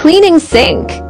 cleaning sink.